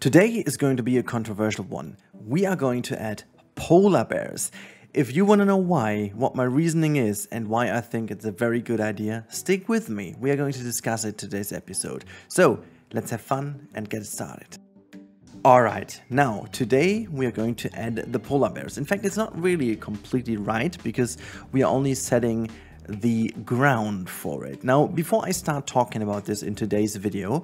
Today is going to be a controversial one. We are going to add polar bears. If you want to know why, what my reasoning is, and why I think it's a very good idea, stick with me. We are going to discuss it today's episode. So let's have fun and get started. Alright, now today we are going to add the polar bears. In fact, it's not really completely right because we are only setting the ground for it. Now, before I start talking about this in today's video,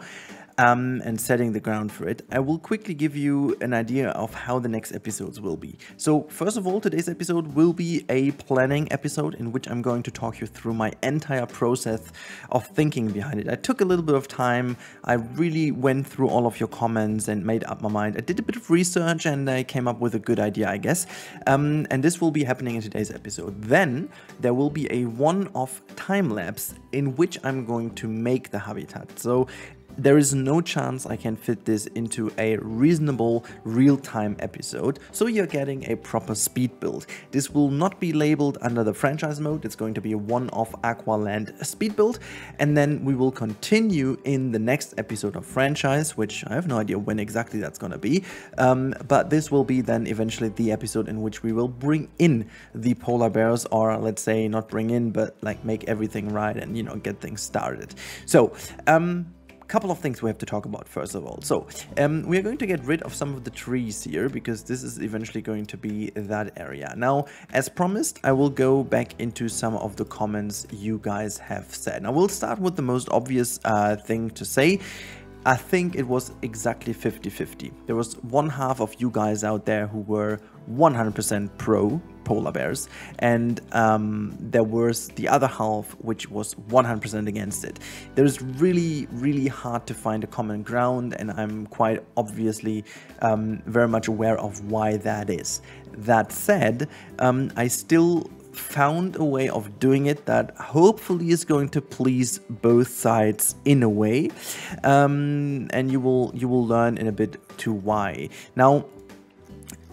um, and setting the ground for it, I will quickly give you an idea of how the next episodes will be. So first of all, today's episode will be a planning episode in which I'm going to talk you through my entire process of thinking behind it. I took a little bit of time. I really went through all of your comments and made up my mind. I did a bit of research and I came up with a good idea, I guess. Um, and this will be happening in today's episode. Then there will be a one-off time lapse in which I'm going to make the habitat. So there is no chance I can fit this into a reasonable real-time episode, so you're getting a proper speed build. This will not be labeled under the franchise mode, it's going to be a one-off Aqualand speed build, and then we will continue in the next episode of franchise, which I have no idea when exactly that's going to be, um, but this will be then eventually the episode in which we will bring in the polar bears, or let's say not bring in, but like make everything right and, you know, get things started. So, um, couple of things we have to talk about first of all. So um, we are going to get rid of some of the trees here because this is eventually going to be that area. Now, as promised, I will go back into some of the comments you guys have said. Now we'll start with the most obvious uh, thing to say. I think it was exactly 50-50. There was one half of you guys out there who were 100% pro polar bears and um, there was the other half which was 100% against it. There's really really hard to find a common ground and I'm quite obviously um, very much aware of why that is. That said, um, I still found a way of doing it that hopefully is going to please both sides in a way um, and you will you will learn in a bit to why now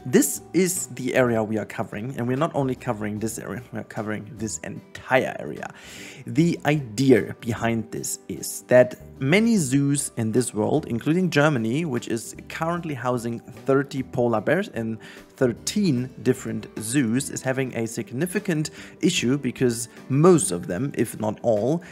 this is the area we are covering, and we're not only covering this area, we're covering this entire area. The idea behind this is that many zoos in this world, including Germany, which is currently housing 30 polar bears in 13 different zoos, is having a significant issue because most of them, if not all,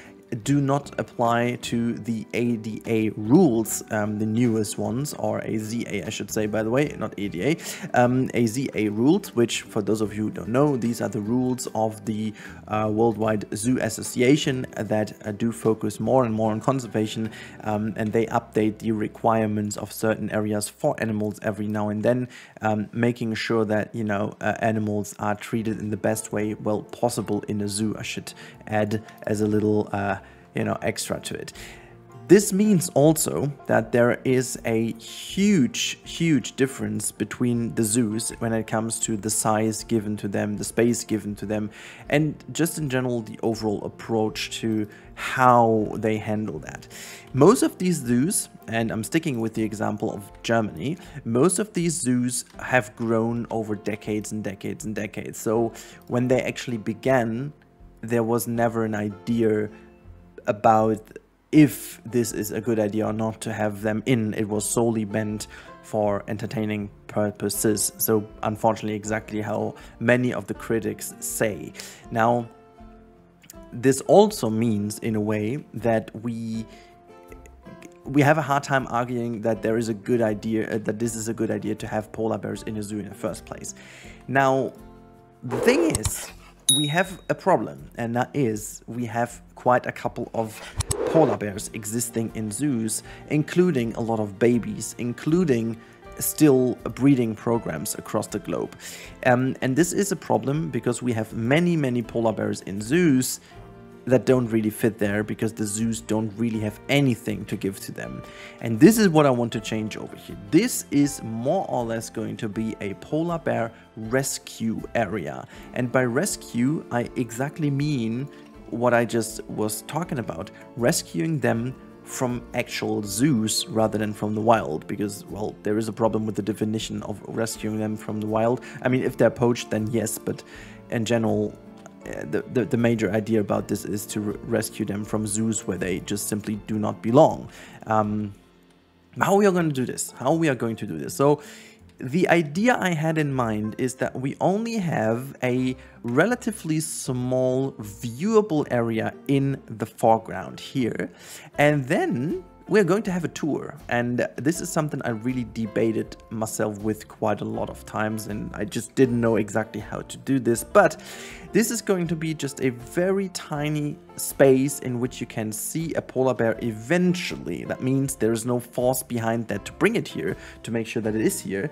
do not apply to the ADA rules, um, the newest ones, or AZA, I should say, by the way, not ADA, um, AZA rules, which, for those of you who don't know, these are the rules of the uh, Worldwide Zoo Association that uh, do focus more and more on conservation, um, and they update the requirements of certain areas for animals every now and then, um, making sure that, you know, uh, animals are treated in the best way, well, possible in a zoo, I should add as a little uh, you know, extra to it. This means also that there is a huge, huge difference between the zoos when it comes to the size given to them, the space given to them, and just in general the overall approach to how they handle that. Most of these zoos, and I'm sticking with the example of Germany, most of these zoos have grown over decades and decades and decades. So when they actually began, there was never an idea about if this is a good idea or not to have them in. It was solely meant for entertaining purposes. So unfortunately, exactly how many of the critics say. Now, this also means in a way that we we have a hard time arguing that there is a good idea uh, that this is a good idea to have polar bears in a zoo in the first place. Now, the thing is, we have a problem, and that is we have quite a couple of polar bears existing in zoos, including a lot of babies, including still breeding programs across the globe. Um, and this is a problem because we have many, many polar bears in zoos that don't really fit there because the zoos don't really have anything to give to them. And this is what I want to change over here. This is more or less going to be a polar bear rescue area. And by rescue, I exactly mean what I just was talking about, rescuing them from actual zoos rather than from the wild because well there is a problem with the definition of rescuing them from the wild i mean if they're poached then yes but in general the, the, the, major idea about this is to rescue them from zoos where they just simply do not belong. Um, how we are going to do this, how we are going to do this. So the idea I had in mind is that we only have a relatively small viewable area in the foreground here. And then we're going to have a tour and this is something I really debated myself with quite a lot of times and I just didn't know exactly how to do this but this is going to be just a very tiny space in which you can see a polar bear eventually. That means there is no force behind that to bring it here to make sure that it is here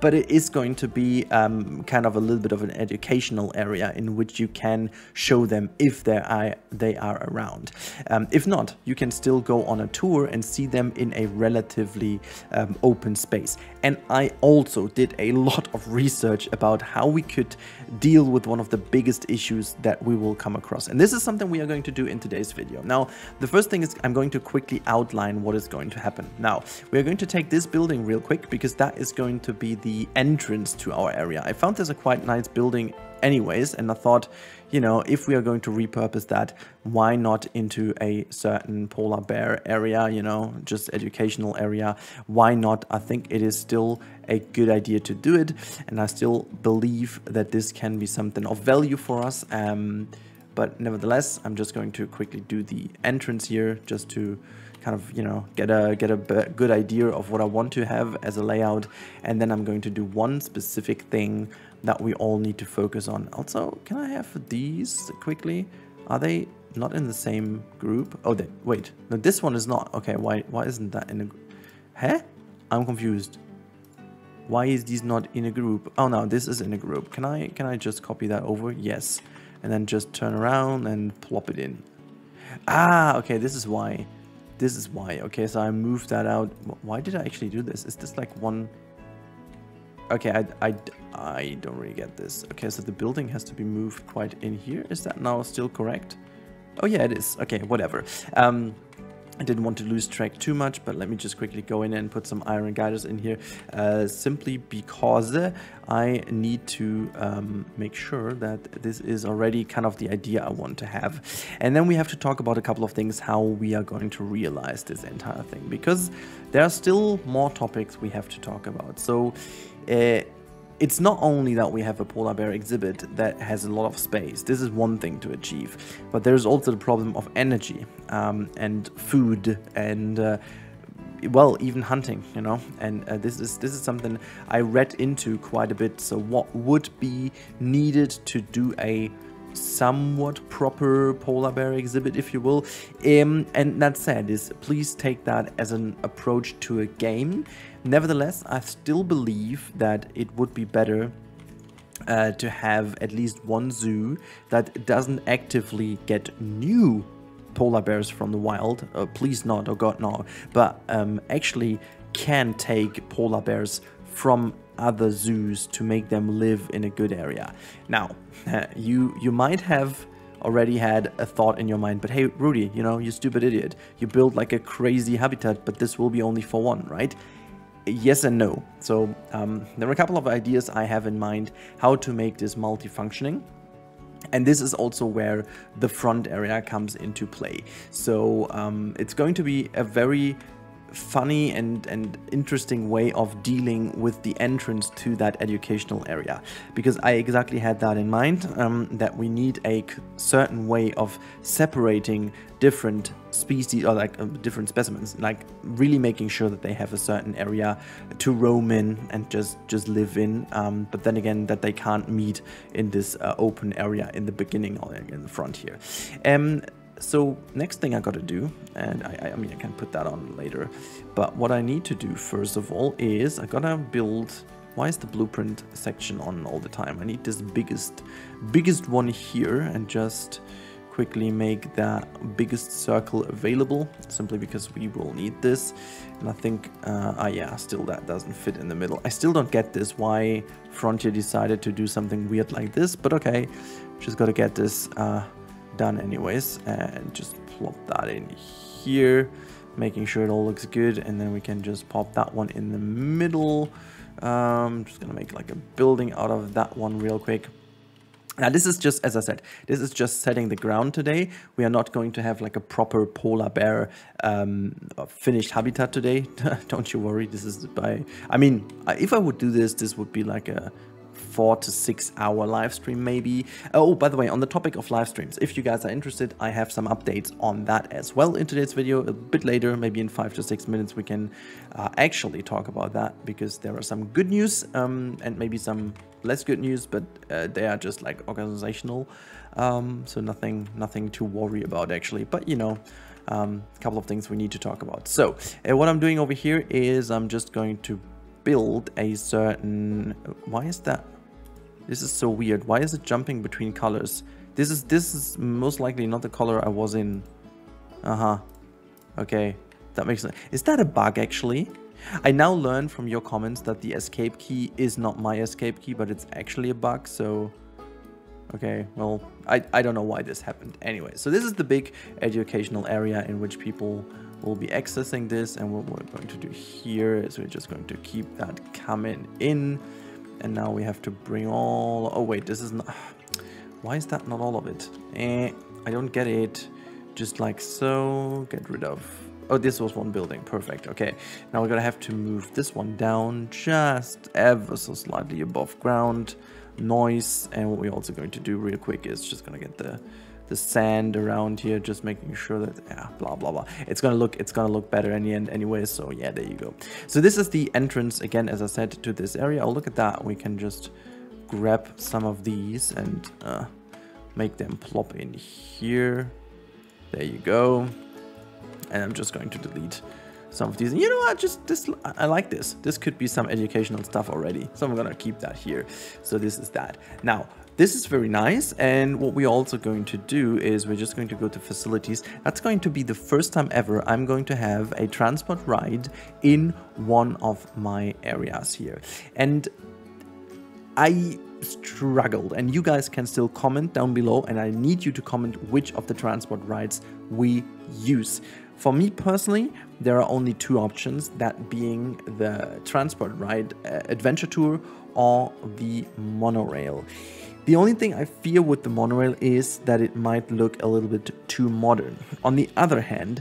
but it is going to be um, kind of a little bit of an educational area in which you can show them if they are, they are around. Um, if not, you can still go on a tour and see them in a relatively um, open space. And I also did a lot of research about how we could deal with one of the biggest issues that we will come across. And this is something we are going to do in today's video. Now, the first thing is I'm going to quickly outline what is going to happen. Now, we're going to take this building real quick because that is going to be the entrance to our area. I found this a quite nice building anyways and I thought you know if we are going to repurpose that why not into a certain polar bear area you know just educational area? Why not? I think it is still a good idea to do it and I still believe that this can be something of value for us um, but nevertheless I'm just going to quickly do the entrance here just to kind of you know get a get a good idea of what I want to have as a layout and then I'm going to do one specific thing that we all need to focus on. Also can I have these quickly? Are they not in the same group? Oh they wait. No this one is not. Okay why why isn't that in a huh I'm confused. Why is these not in a group? Oh no this is in a group. Can I can I just copy that over? Yes. And then just turn around and plop it in. Ah okay this is why. This is why. Okay, so I moved that out. Why did I actually do this? Is this like one... Okay, I, I, I don't really get this. Okay, so the building has to be moved quite in here. Is that now still correct? Oh yeah, it is. Okay, whatever. Um, I didn't want to lose track too much, but let me just quickly go in and put some iron guiders in here, uh, simply because I need to um, make sure that this is already kind of the idea I want to have. And then we have to talk about a couple of things, how we are going to realize this entire thing, because there are still more topics we have to talk about. So uh, it's not only that we have a polar bear exhibit that has a lot of space, this is one thing to achieve, but there's also the problem of energy um, and food and uh, well even hunting you know? And uh, this is this is something i read into quite a bit. So what would be needed to do a somewhat proper polar bear exhibit if you will? Um, and that said is please take that as an approach to a game Nevertheless, I still believe that it would be better uh, to have at least one zoo that doesn't actively get new polar bears from the wild. Uh, please not, oh god no. But um, actually can take polar bears from other zoos to make them live in a good area. Now, you you might have already had a thought in your mind, but hey, Rudi, you know, you stupid idiot. You build like a crazy habitat, but this will be only for one, right? Yes and no. So um, there are a couple of ideas I have in mind how to make this multifunctioning. And this is also where the front area comes into play. So um, it's going to be a very funny and, and interesting way of dealing with the entrance to that educational area. Because I exactly had that in mind um, that we need a certain way of separating different species or like uh, different specimens like really making sure that they have a certain area to roam in and just just live in um, but then again that they can't meet in this uh, open area in the beginning or in the front here. Um, so next thing I gotta do, and I, I mean I can put that on later, but what I need to do first of all is I gotta build, why is the blueprint section on all the time? I need this biggest, biggest one here and just quickly make that biggest circle available simply because we will need this. And I think uh, ah yeah still that doesn't fit in the middle. I still don't get this why Frontier decided to do something weird like this but okay. Just gotta get this uh, done anyways and just plop that in here making sure it all looks good and then we can just pop that one in the middle um just gonna make like a building out of that one real quick Now this is just, as I said, this is just setting the ground today. We are not going to have like a proper polar bear um, finished habitat today. Don't you worry, this is by, I mean, if I would do this, this would be like a four to six hour live stream maybe. Oh, by the way, on the topic of live streams, if you guys are interested, I have some updates on that as well in today's video. A bit later, maybe in five to six minutes, we can uh, actually talk about that because there are some good news um, and maybe some less good news, but uh, they are just like organizational. Um, so nothing, nothing to worry about actually, but you know, a um, couple of things we need to talk about. So uh, what I'm doing over here is I'm just going to build a certain, why is that this is so weird. Why is it jumping between colors? This is this is most likely not the color I was in. Uh-huh. Okay. That makes sense. Is that a bug actually? I now learn from your comments that the escape key is not my escape key, but it's actually a bug, so... Okay, well, I, I don't know why this happened. Anyway, so this is the big educational area in which people will be accessing this, and what we're going to do here is we're just going to keep that coming in. And now we have to bring all... Oh, wait, this is not... Why is that not all of it? Eh, I don't get it. Just like so. Get rid of... Oh, this was one building. Perfect. Okay. Now we're to have to move this one down just ever so slightly above ground. Noise. And what we're also going to do real quick is just to get the the sand around here, just making sure that, yeah, blah, blah, blah. It's gonna look, it's gonna look better in the end anyway, so yeah, there you go. So this is the entrance, again, as I said, to this area. Oh, look at that. We can just grab some of these and uh, make them plop in here. There you go. And I'm just going to delete some of these. And you know what? Just this, I like this. This could be some educational stuff already. So I'm gonna keep that here. So this is that. Now, this is very nice and what we're also going to do is we're just going to go to facilities. That's going to be the first time ever I'm going to have a transport ride in one of my areas here. And I struggled and you guys can still comment down below and I need you to comment which of the transport rides we use. For me personally, there are only two options, that being the transport ride uh, adventure tour or the monorail. The only thing I fear with the monorail is that it might look a little bit too modern. On the other hand,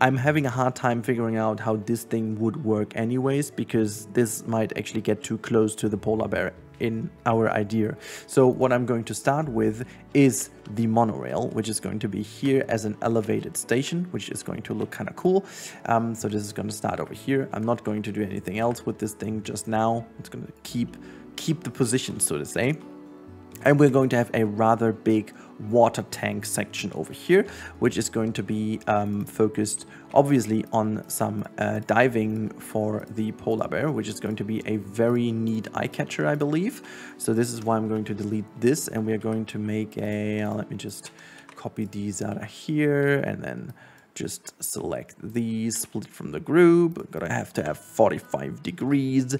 I'm having a hard time figuring out how this thing would work anyways because this might actually get too close to the polar bear in our idea. So what I'm going to start with is the monorail, which is going to be here as an elevated station, which is going to look kind of cool. Um, so this is going to start over here. I'm not going to do anything else with this thing just now. It's going to keep keep the position, so to say. And we're going to have a rather big water tank section over here, which is going to be um, focused obviously on some uh, diving for the polar bear, which is going to be a very neat eye catcher, I believe. So this is why I'm going to delete this and we're going to make a, uh, let me just copy these out of here and then just select these, split from the group. Gonna have to have 45 degrees.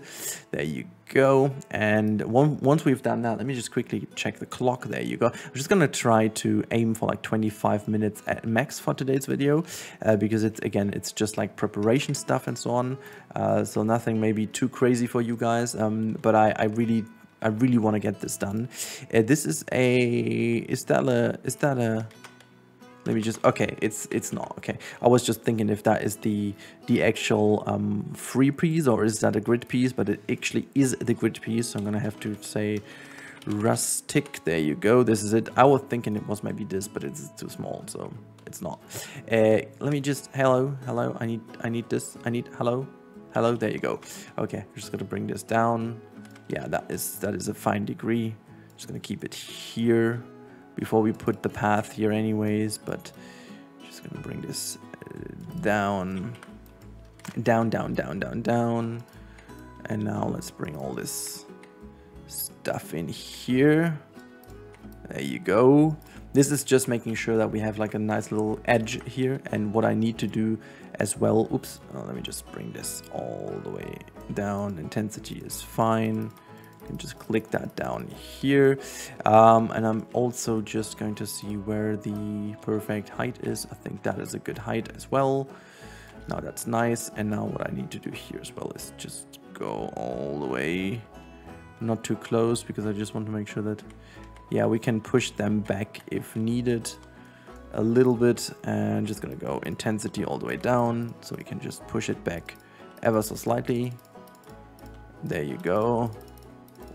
There you go. And one, once we've done that, let me just quickly check the clock. There you go. I'm just gonna try to aim for like 25 minutes at max for today's video uh, because it's again, it's just like preparation stuff and so on. Uh, so nothing maybe too crazy for you guys. Um, but I, I really I really want to get this done. Uh, this is a is that a is that a let me just okay it's it's not okay. I was just thinking if that is the the actual um free piece or is that a grid piece but it actually is the grid piece. So i'm gonna have to say rustic. There you go. This is it. I was thinking it was maybe this but it's too small so it's not. Uh let me just hello hello. I need i need this. I need hello hello. There you go. Okay i'm just gonna bring this down. Yeah that is that is a fine degree. Just gonna keep it here before we put the path here anyways, but just gonna bring this uh, down, down, down, down, down, down. And now let's bring all this stuff in here. There you go. This is just making sure that we have like a nice little edge here. And what I need to do as well, oops, oh, let me just bring this all the way down. Intensity is fine can just click that down here. Um, and I'm also just going to see where the perfect height is. I think that is a good height as well. Now that's nice. And now what I need to do here as well is just go all the way. Not too close because I just want to make sure that yeah, we can push them back if needed a little bit. And just gonna go intensity all the way down so we can just push it back ever so slightly. There you go,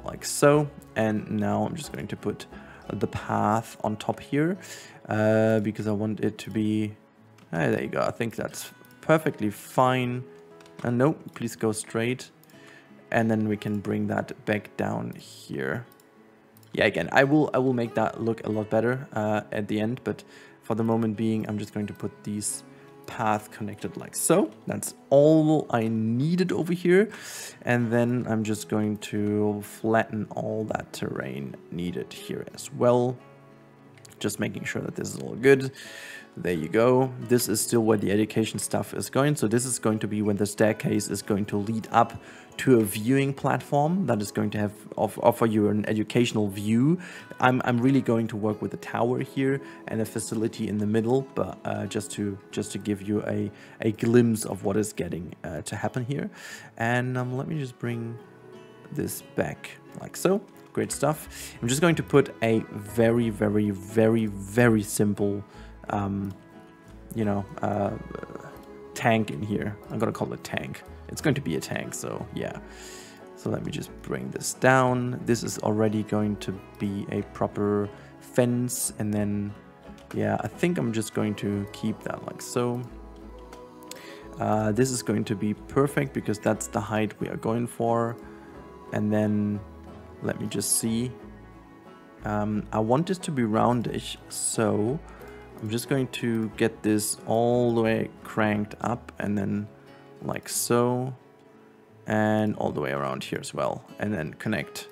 like so. And now I'm just going to put the path on top here uh, because I want it to be, ah, there you go. I think that's perfectly fine. Uh, no, please go straight. And then we can bring that back down here. Yeah, again, I will I will make that look a lot better uh, at the end, but for the moment being, I'm just going to put these path connected like so. That's all I needed over here. And then I'm just going to flatten all that terrain needed here as well. Just making sure that this is all good. There you go. This is still where the education stuff is going. So this is going to be when the staircase is going to lead up to a viewing platform that is going to have offer you an educational view. I'm, I'm really going to work with a tower here and a facility in the middle, but uh, just to just to give you a, a glimpse of what is getting uh, to happen here. And um, let me just bring this back like so. Great stuff. I'm just going to put a very, very, very, very simple, um, you know, uh, tank in here. I'm gonna call it tank. It's going to be a tank, so yeah. So let me just bring this down. This is already going to be a proper fence and then yeah, I think I'm just going to keep that like so. Uh, this is going to be perfect because that's the height we are going for. And then let me just see. Um, I want this to be roundish, so I'm just going to get this all the way cranked up and then like so and all the way around here as well and then connect.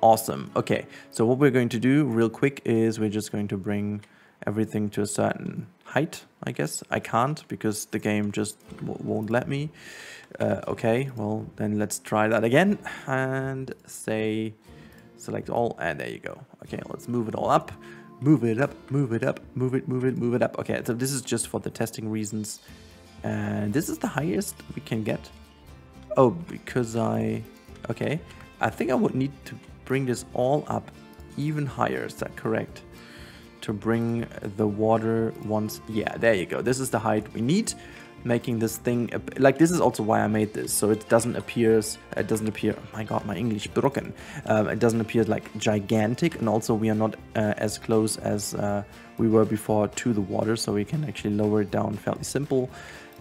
Awesome. Okay so what we're going to do real quick is we're just going to bring everything to a certain height I guess. I can't because the game just won't let me. Uh, okay well then let's try that again and say select all and there you go. Okay let's move it all up move it up move it up move it move it move it up okay so this is just for the testing reasons and this is the highest we can get. Oh, because I... Okay. I think I would need to bring this all up even higher. Is that correct? To bring the water once... Yeah, there you go. This is the height we need. Making this thing... Like, this is also why I made this. So it doesn't appear... It doesn't appear... Oh my god, my English broken. Um, it doesn't appear, like, gigantic. And also, we are not uh, as close as uh, we were before to the water. So we can actually lower it down fairly simple.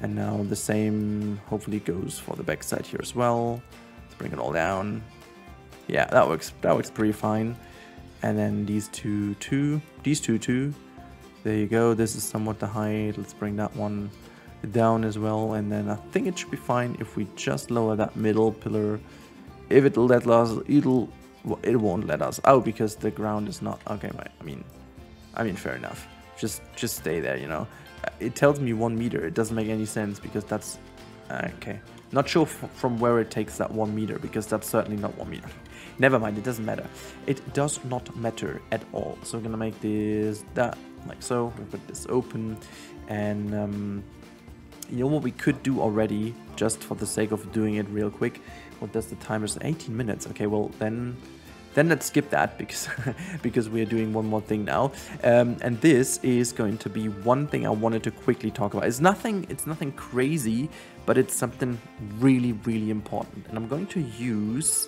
And now the same hopefully goes for the backside here as well. Let's bring it all down. Yeah, that works. That works pretty fine. And then these two, two, these two, two. There you go. This is somewhat the height. Let's bring that one down as well. And then I think it should be fine if we just lower that middle pillar. If it'll let us, it'll, it won't let us out because the ground is not, okay, I mean, I mean, fair enough. Just, just stay there, you know it tells me one meter. It doesn't make any sense because that's uh, okay. Not sure from where it takes that one meter because that's certainly not one meter. Never mind, it doesn't matter. It does not matter at all. So we're gonna make this that like so. We put this open, and um, you know what we could do already, just for the sake of doing it real quick. What does the timer say? 18 minutes. Okay, well then then let's skip that because because we're doing one more thing now. Um, and this is going to be one thing I wanted to quickly talk about. It's nothing it's nothing crazy, but it's something really, really important. And I'm going to use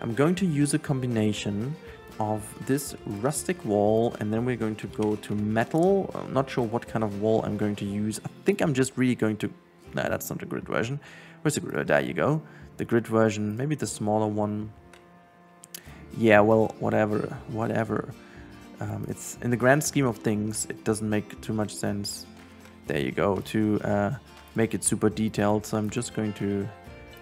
I'm going to use a combination of this rustic wall and then we're going to go to metal. I'm not sure what kind of wall I'm going to use. I think I'm just really going to... No, that's not a grid version. Where's the grid? There you go. The grid version, maybe the smaller one yeah, well, whatever, whatever. Um, it's in the grand scheme of things, it doesn't make too much sense. There you go to uh, make it super detailed. So I'm just going to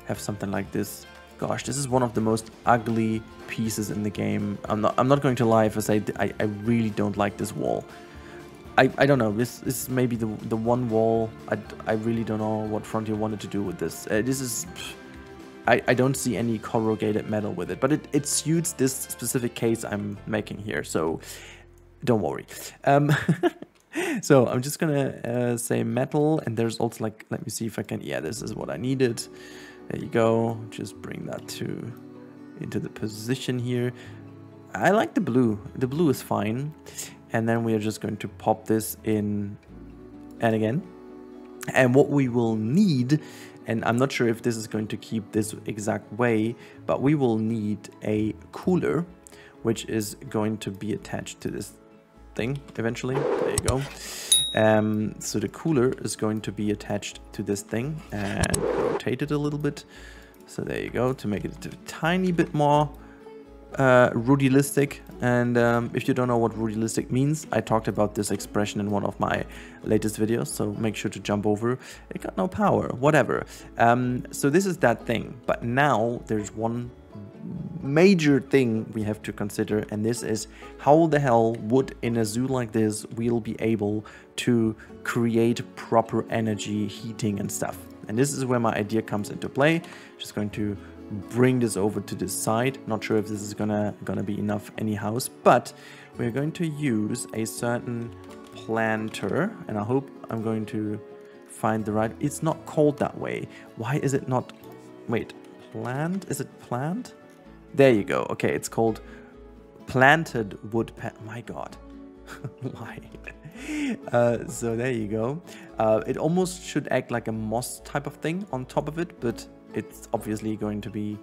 have something like this. Gosh, this is one of the most ugly pieces in the game. I'm not. I'm not going to lie if I say I, I really don't like this wall. I, I don't know. This, this is maybe the the one wall. I, I really don't know what Frontier wanted to do with this. Uh, this is. Pff, I, I don't see any corrugated metal with it, but it, it suits this specific case I'm making here, so don't worry. Um, so I'm just gonna uh, say metal, and there's also like, let me see if I can, yeah, this is what I needed. There you go, just bring that to into the position here. I like the blue. The blue is fine. And then we are just going to pop this in and again. And what we will need, and I'm not sure if this is going to keep this exact way, but we will need a cooler, which is going to be attached to this thing eventually. Go. Um, so the cooler is going to be attached to this thing and rotate it a little bit. So there you go, to make it a tiny bit more uh, rudialistic. And um, if you don't know what rudialistic means, I talked about this expression in one of my latest videos, so make sure to jump over. It got no power, whatever. Um, so this is that thing. But now there's one major thing we have to consider and this is how the hell would in a zoo like this we'll be able to create proper energy heating and stuff. And this is where my idea comes into play. Just going to bring this over to this side. Not sure if this is gonna gonna be enough anyhow but we're going to use a certain planter and I hope I'm going to find the right it's not called that way. Why is it not wait plant is it plant there you go. Okay, it's called planted wood. My God, why? Uh, so there you go. Uh, it almost should act like a moss type of thing on top of it, but it's obviously going to be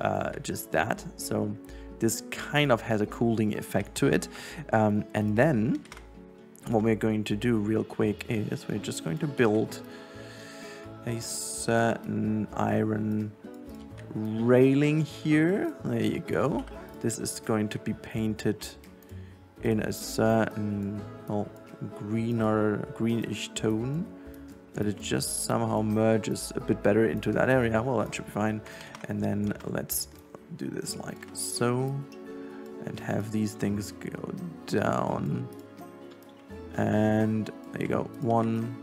uh, just that. So this kind of has a cooling effect to it. Um, and then what we're going to do real quick is we're just going to build a certain iron railing here. There you go. This is going to be painted in a certain oh, greener, greenish tone. That it just somehow merges a bit better into that area. Well, that should be fine. And then let's do this like so. And have these things go down. And there you go. One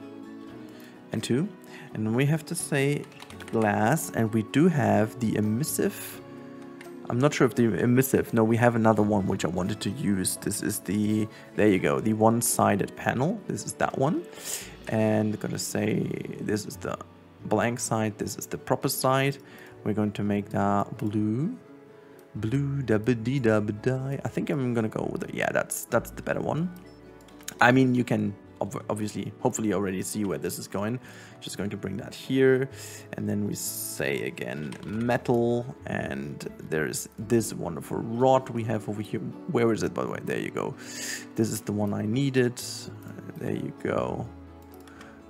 and two. And we have to say glass and we do have the emissive. I'm not sure if the emissive no we have another one which I wanted to use. This is the there you go the one-sided panel. This is that one. And I'm gonna say this is the blank side this is the proper side. We're going to make that blue. Blue da dee da die I think I'm gonna go with it. Yeah that's that's the better one. I mean you can obviously, hopefully already see where this is going. Just going to bring that here. And then we say again metal. And there's this wonderful rod we have over here. Where is it, by the way? There you go. This is the one I needed. Uh, there you go.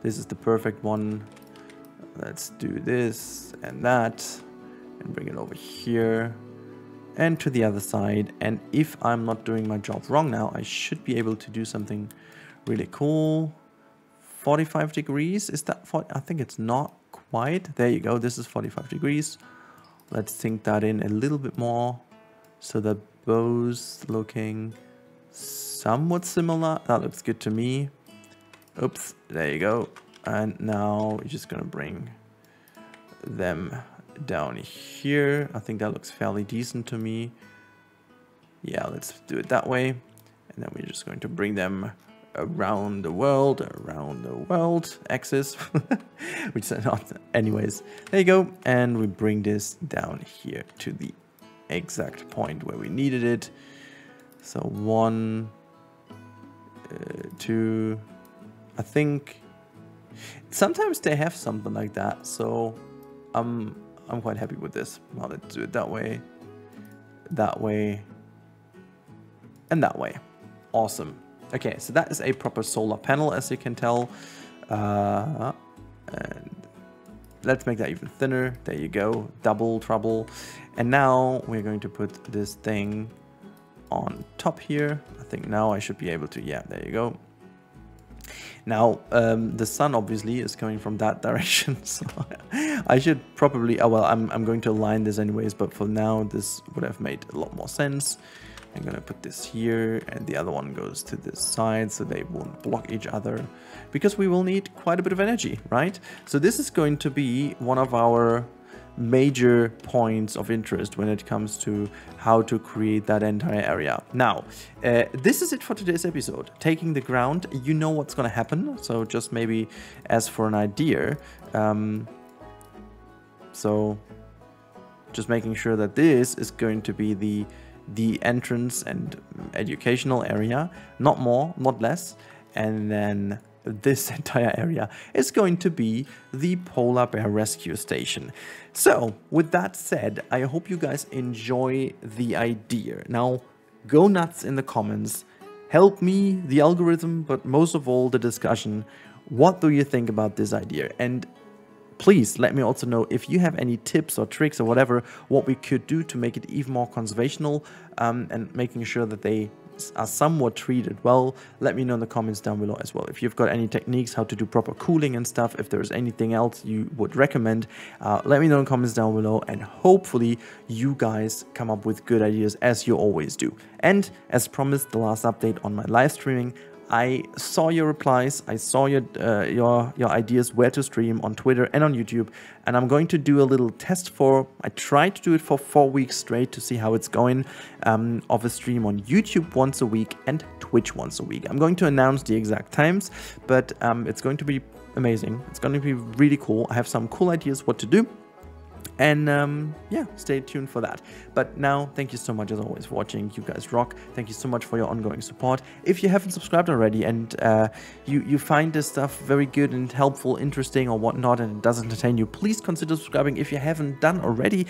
This is the perfect one. Let's do this and that. And bring it over here and to the other side. And if I'm not doing my job wrong now, I should be able to do something Really cool. 45 degrees. Is that 40? I think it's not quite. There you go. This is 45 degrees. Let's sink that in a little bit more. So the bows looking somewhat similar. That looks good to me. Oops. There you go. And now we're just to bring them down here. I think that looks fairly decent to me. Yeah, let's do it that way. And then we're just going to bring them around the world, around the world axis, which is not, anyways, there you go. And we bring this down here to the exact point where we needed it. So one, uh, two, I think sometimes they have something like that. So I'm, I'm quite happy with this. Now let's do it that way, that way, and that way. Awesome. Okay, so that is a proper solar panel, as you can tell. Uh, and let's make that even thinner. There you go, double trouble. And now we're going to put this thing on top here. I think now I should be able to, yeah, there you go. Now, um, the sun obviously is coming from that direction, so I should probably, oh well, I'm, I'm going to align this anyways, but for now this would have made a lot more sense. I'm gonna put this here and the other one goes to this side so they won't block each other because we will need quite a bit of energy, right? So this is going to be one of our major points of interest when it comes to how to create that entire area. Now, uh, this is it for today's episode. Taking the ground, you know what's going to happen. So just maybe as for an idea. Um, so just making sure that this is going to be the the entrance and educational area, not more, not less. And then this entire area is going to be the polar bear rescue station. So with that said, I hope you guys enjoy the idea. Now go nuts in the comments, help me, the algorithm, but most of all the discussion. What do you think about this idea? And please let me also know if you have any tips or tricks or whatever, what we could do to make it even more conservational um, and making sure that they are somewhat treated well, let me know in the comments down below as well. If you've got any techniques, how to do proper cooling and stuff, if there's anything else you would recommend, uh, let me know in the comments down below and hopefully you guys come up with good ideas as you always do. And as promised, the last update on my live streaming, I saw your replies, I saw your uh, your your ideas where to stream on Twitter and on YouTube, and I'm going to do a little test for. I tried to do it for four weeks straight to see how it's going. Um, of a stream on YouTube once a week and Twitch once a week. I'm going to announce the exact times, but um, it's going to be amazing. It's going to be really cool. I have some cool ideas what to do. And um, yeah, stay tuned for that. But now, thank you so much as always for watching. You guys rock. Thank you so much for your ongoing support. If you haven't subscribed already and uh, you, you find this stuff very good and helpful, interesting or whatnot, and it does entertain you, please consider subscribing if you haven't done already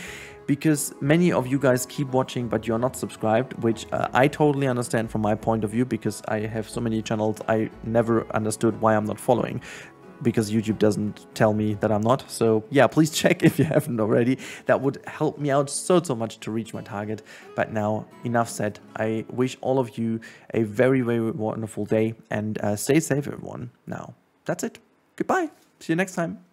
because many of you guys keep watching but you're not subscribed which uh, i totally understand from my point of view because i have so many channels i never understood why i'm not following because YouTube doesn't tell me that I'm not. So yeah, please check if you haven't already. That would help me out so, so much to reach my target. But now, enough said. I wish all of you a very, very wonderful day and uh, stay safe, everyone. Now, that's it. Goodbye. See you next time.